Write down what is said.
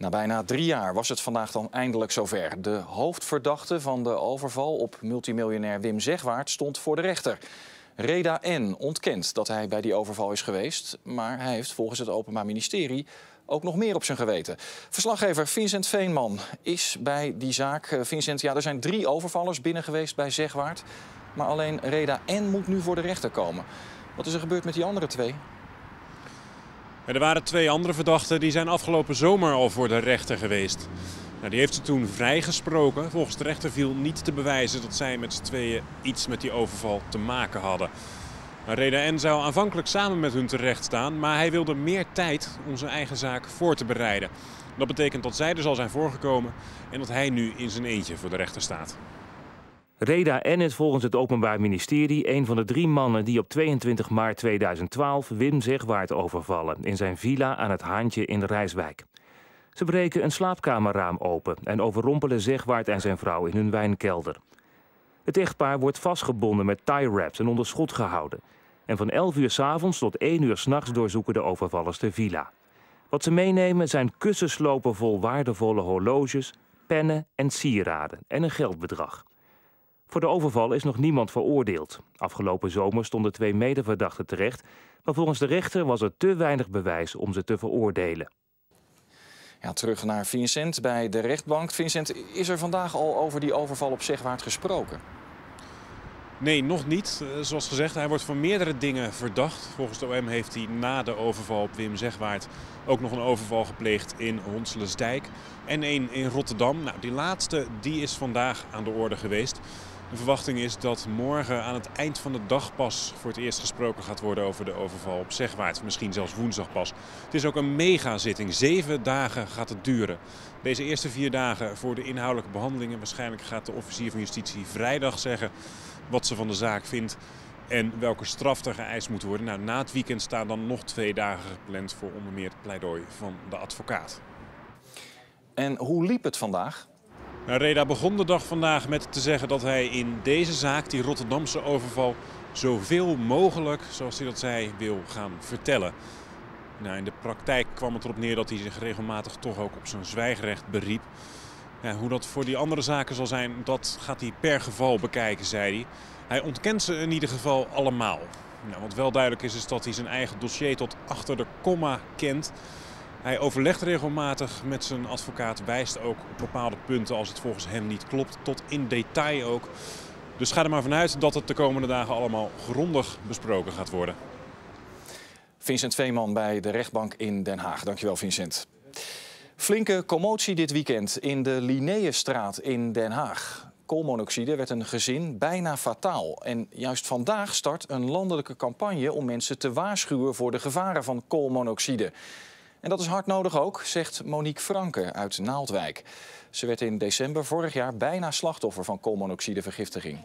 Na bijna drie jaar was het vandaag dan eindelijk zover. De hoofdverdachte van de overval op multimiljonair Wim Zegwaard stond voor de rechter. Reda N. ontkent dat hij bij die overval is geweest, maar hij heeft volgens het Openbaar Ministerie ook nog meer op zijn geweten. Verslaggever Vincent Veenman is bij die zaak. Eh, Vincent, ja, er zijn drie overvallers binnen geweest bij Zegwaard, maar alleen Reda N. moet nu voor de rechter komen. Wat is er gebeurd met die andere twee? Er waren twee andere verdachten die zijn afgelopen zomer al voor de rechter geweest. Nou, die heeft ze toen vrijgesproken. Volgens de rechter viel niet te bewijzen dat zij met z'n tweeën iets met die overval te maken hadden. Nou, Reda N zou aanvankelijk samen met hun terecht staan, maar hij wilde meer tijd om zijn eigen zaak voor te bereiden. Dat betekent dat zij er zal zijn voorgekomen en dat hij nu in zijn eentje voor de rechter staat. Reda N is volgens het Openbaar Ministerie een van de drie mannen die op 22 maart 2012 Wim Zegwaard overvallen in zijn villa aan het Haantje in Rijswijk. Ze breken een slaapkamerraam open en overrompelen Zegwaard en zijn vrouw in hun wijnkelder. Het echtpaar wordt vastgebonden met tie wraps en onder schot gehouden. En van 11 uur s avonds tot 1 uur s'nachts doorzoeken de overvallers de villa. Wat ze meenemen zijn kussenslopen vol waardevolle horloges, pennen en sieraden en een geldbedrag. Voor de overval is nog niemand veroordeeld. Afgelopen zomer stonden twee medeverdachten terecht, maar volgens de rechter was er te weinig bewijs om ze te veroordelen. Ja, terug naar Vincent bij de rechtbank. Vincent, is er vandaag al over die overval op Zegwaard gesproken? Nee, nog niet. Eh, zoals gezegd, hij wordt van meerdere dingen verdacht. Volgens de OM heeft hij na de overval op Wim Zegwaard ook nog een overval gepleegd in Honselensdijk en één in Rotterdam. Nou, die laatste die is vandaag aan de orde geweest. De verwachting is dat morgen aan het eind van de dag pas voor het eerst gesproken gaat worden over de overval op Zegwaard. Misschien zelfs woensdag pas. Het is ook een megazitting. Zeven dagen gaat het duren. Deze eerste vier dagen voor de inhoudelijke behandelingen. Waarschijnlijk gaat de officier van justitie vrijdag zeggen wat ze van de zaak vindt. En welke straf er geëist moet worden. Nou, na het weekend staan dan nog twee dagen gepland voor onder meer het pleidooi van de advocaat. En hoe liep het vandaag? Reda begon de dag vandaag met te zeggen dat hij in deze zaak, die Rotterdamse overval, zoveel mogelijk, zoals hij dat zei, wil gaan vertellen. Nou, in de praktijk kwam het erop neer dat hij zich regelmatig toch ook op zijn zwijgrecht beriep. Ja, hoe dat voor die andere zaken zal zijn, dat gaat hij per geval bekijken, zei hij. Hij ontkent ze in ieder geval allemaal. Nou, wat wel duidelijk is, is dat hij zijn eigen dossier tot achter de komma kent. Hij overlegt regelmatig met zijn advocaat, wijst ook op bepaalde punten als het volgens hem niet klopt, tot in detail ook. Dus ga er maar vanuit dat het de komende dagen allemaal grondig besproken gaat worden. Vincent Veeman bij de rechtbank in Den Haag. Dankjewel Vincent. Flinke commotie dit weekend in de Linnaeusstraat in Den Haag. Koolmonoxide werd een gezin bijna fataal. En juist vandaag start een landelijke campagne om mensen te waarschuwen voor de gevaren van koolmonoxide. En dat is hard nodig ook, zegt Monique Franke uit Naaldwijk. Ze werd in december vorig jaar bijna slachtoffer van koolmonoxidevergiftiging.